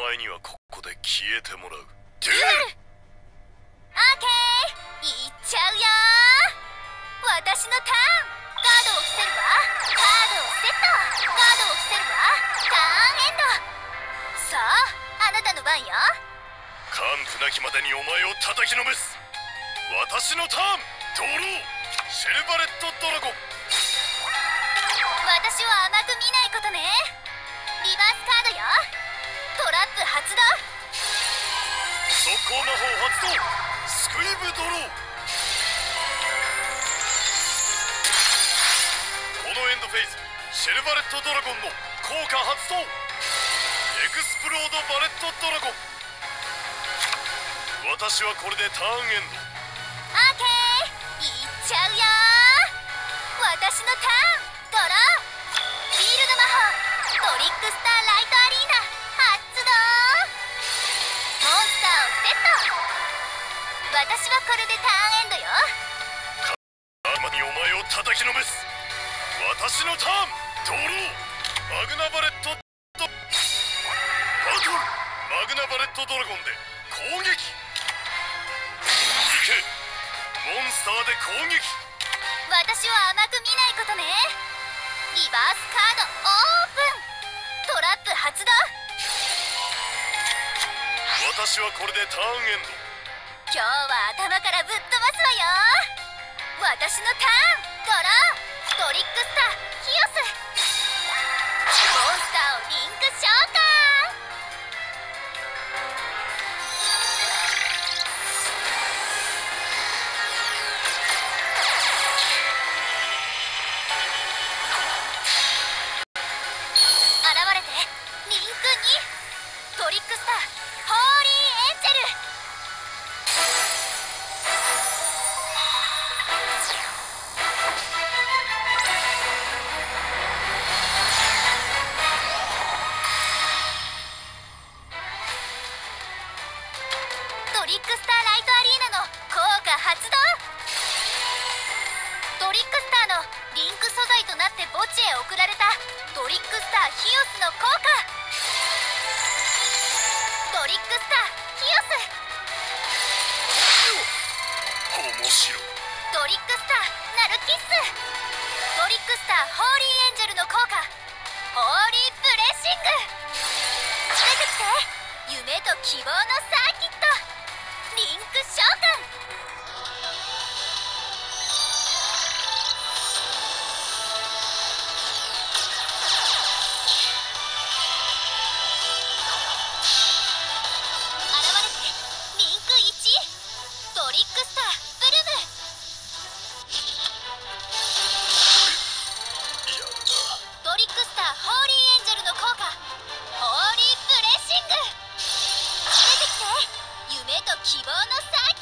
前にはここで消えてもらう。デュエルオーケーいっちゃうよ。私のターン。カードを伏せるわ。カードをセット。カードを伏せるわターンエンドさああなたの番よ。完膚なきまでにお前を叩きのめす。私のターン。ドロー。シェルバレットドラゴン。私を甘く見ないことね。リバースカードよ。トラップ発動。速攻魔法発動。スクイーブドロー。このエンドフェイズシェルバレットドラゴンの効果発動。エクスプロードバレットドラゴン。私はこれでターンエンド。オーケー。いっちゃうよ私のターン。ドロー。フィールド魔法。トリックスターライト私はこれでターンエンドよ。アーマにお前を叩きのめす。私のターンドロー。マグナバレットドバトル。マグナバレットドラゴンで攻撃。行け。モンスターで攻撃。私を甘く見ないことね。リバースカードオープン。トラップ発動。私はこれでターンエンド今日は頭からぶっ飛ばすわよ。私のターンドロートリックスターヒオス。モンスターをリンク召喚。現れてリンク2トリックスターホーリーエンジェル。ヒオスの効果。トリックスターヒオス。面白い。トリックスターナルキッス。トリックスターホーリーエンジェルの効果。ホーリーブレッシング。出てきて。夢と希望のサのサ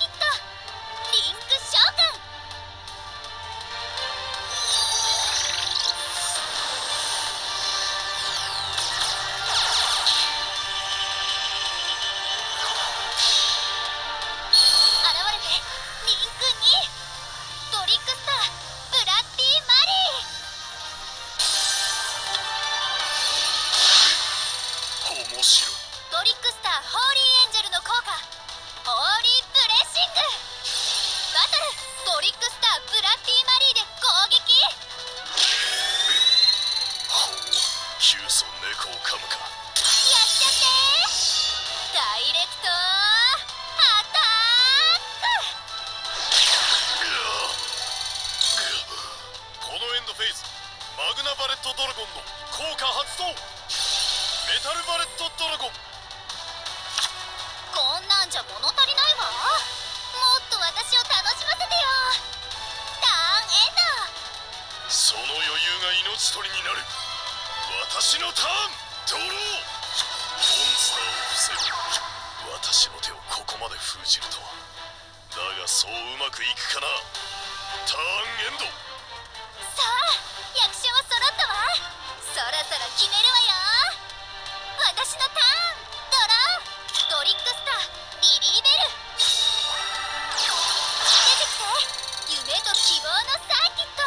封じるとは。だがそううまくいくかな。ターンエンド。さあ役者は揃ったわ。そろそろ決めるわよ。私のターンドロートリックスターリリーベル。出てきて夢と希望のサーキット。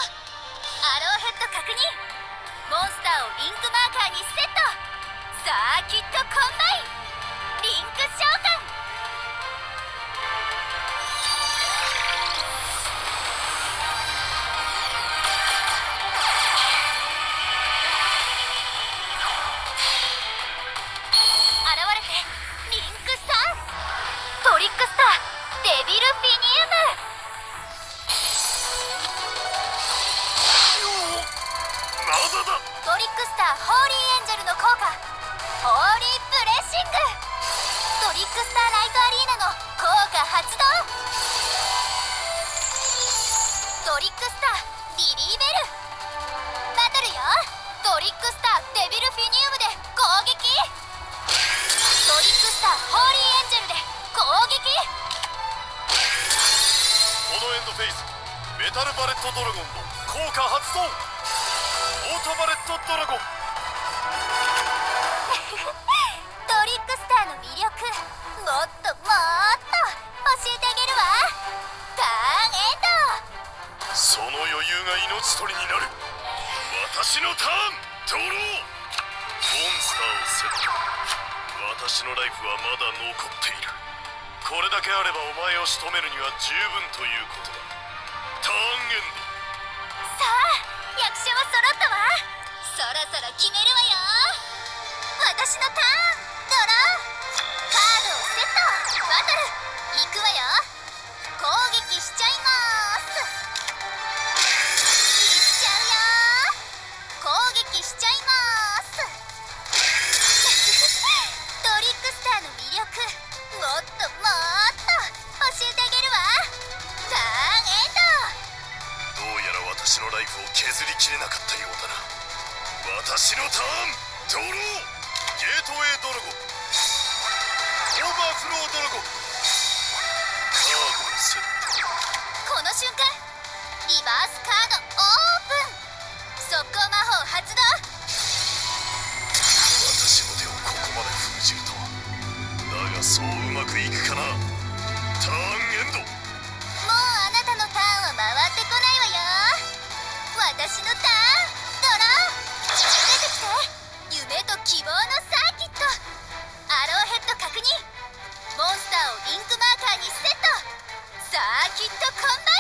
アローヘッド確認。モンスターををリンクマーカーにセット。サーキットコンバビルフィニウムまだだトリックスターホーリーエンジェルの効果ホーリーブレッシングトリックスターライトアリーナの効果発動トリックスターリリーベルバトルよトリックスターデビルフィニウムで攻撃トリックスターホーリーエンジェルで攻撃のエンドフェイスメタルバレットドラゴンの効果発動オートバレットドラゴンだけあればお前を仕留めるには十分ということだ。ターンエンドさあ役者は揃ったわそろそろ決めるわよ私のターン。ドローカードをセット。バトル。行くわよ。攻撃しちゃいます。私のターンドローゲートウェイドラゴン。オーバーフロードラゴン。カードをセット。この瞬間リバースカードオープン。速攻魔法発動。私の手をここまで封じるとは。だがそううまくいくかな。ターンエンド。もうあなたのターンは回ってこないわよ。私のターン夢と希望のサーキット。アローヘッド確認。モンスターをリンクマーカーにセット。サーキットコンバ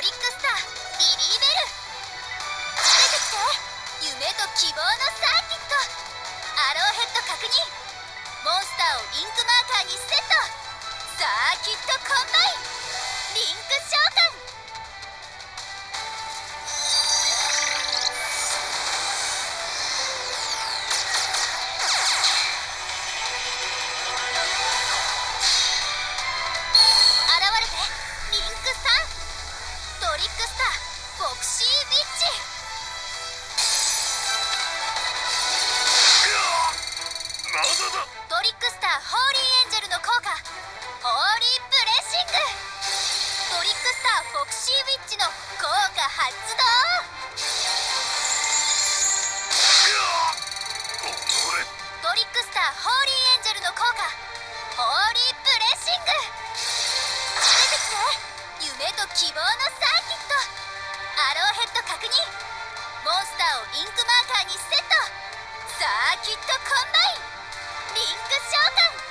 リックスターリリーベル。出てきて夢と希望のサーキットアローヘッド確認。モンスターをリンクマーカーにセット。サーキットコンバイ。ンリンク召喚トリックスターホーリーエンジェルの効果。ホーリーブレッシング。トリックスターフォクシーウィッチの効果発動。トリックスターホーリーエンジェルの効果。ホーリーブレッシング。出てきて。夢と希望のサーキット。アローヘッド確認。モンスターをリンクマーカーにセット。サーキットコンバイン。ンク召喚